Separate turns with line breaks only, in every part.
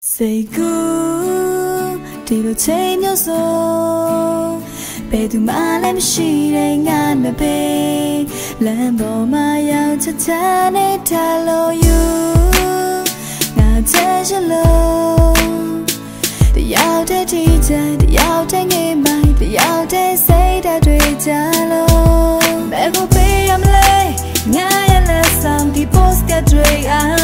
Say good ဒီလိုချိန်မျိုးဆိုဘယ်သူမှလည်းမရှိတဲ့ငါမပဲလမ်းပေါ်မှာရောက်ချချနဲ့ထားလို့ you ငါချက်ရလို့တယောက်တည်းဒီချန်တယောက်တည်းငယ်မိုင်းတယောက်တည်းစိတ်ဓာတ်တွေကြလို့ဘယ်ကိုပေးရမလဲငါရဲ့လက်ဆောင်ဒီ post ကတွေ့အား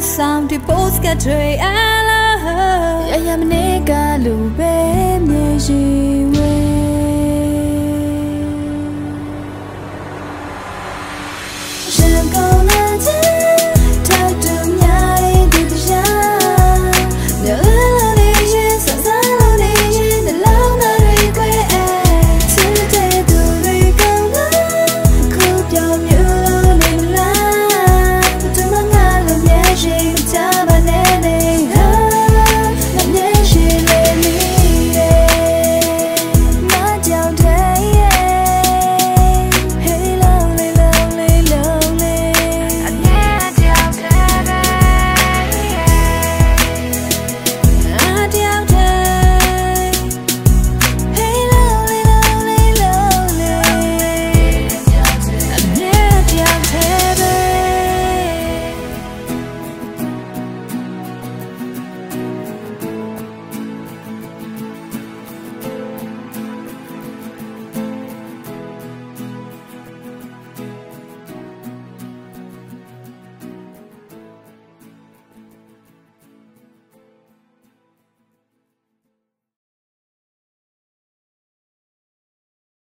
some the postcard tray ala ya ya mne ka lu be mye ji